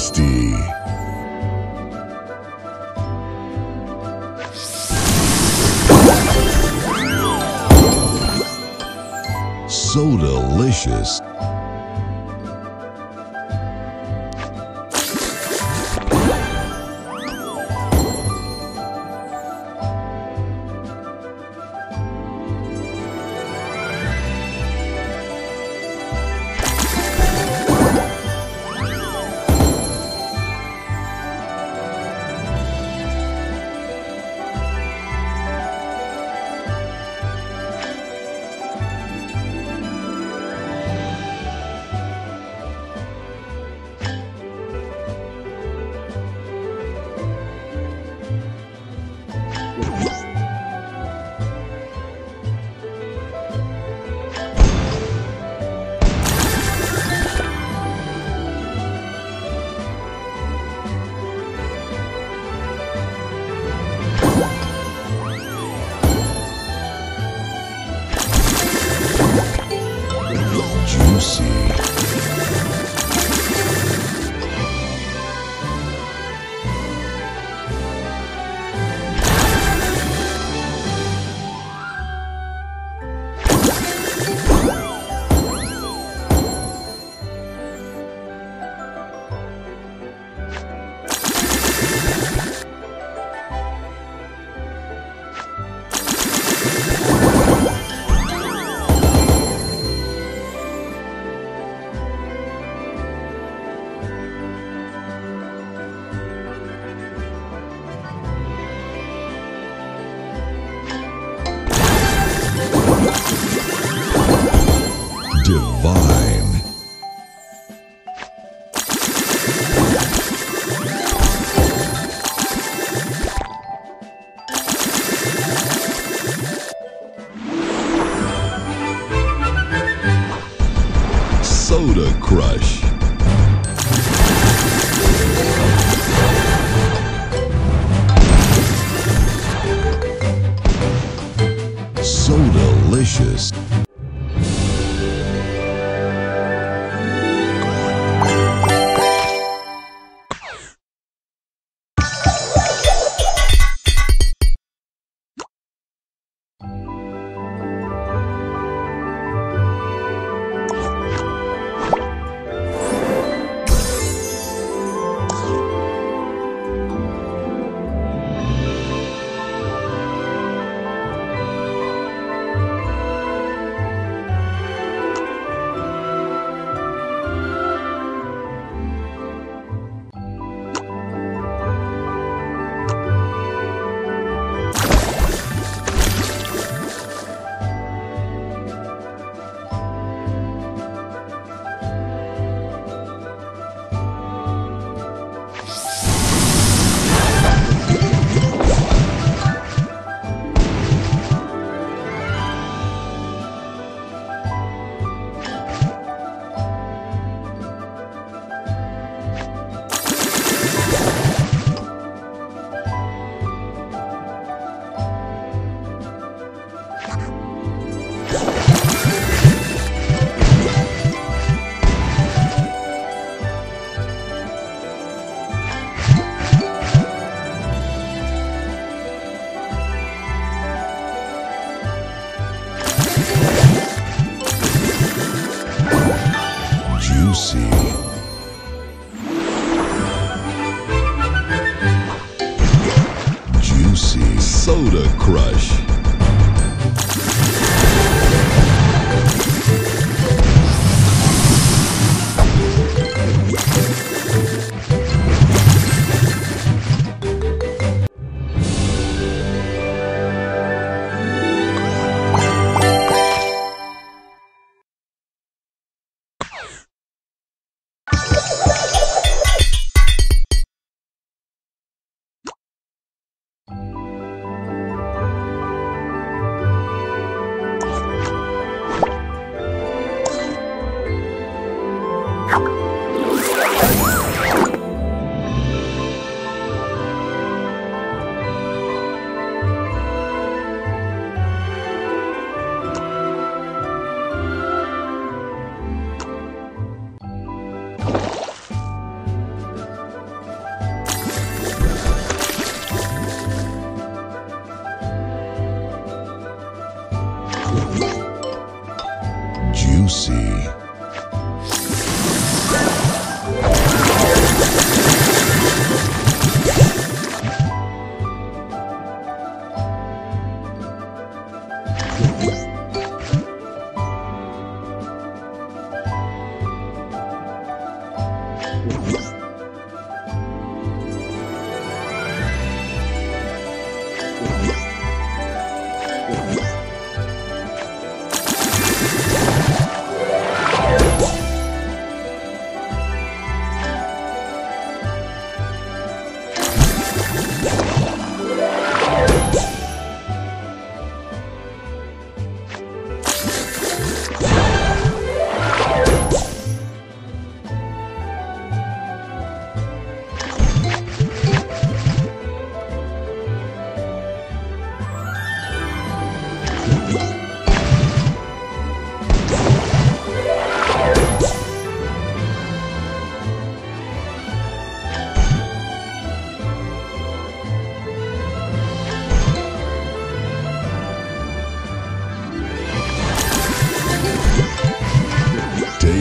tasty. So delicious. Juicy.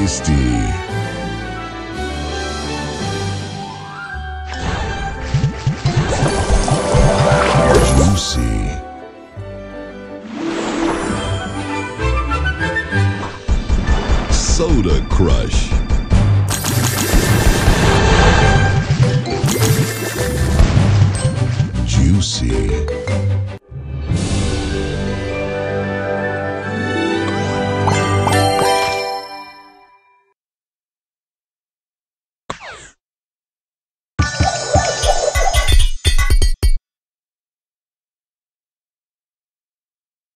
Tasty. Juicy. Soda Crush. Juicy.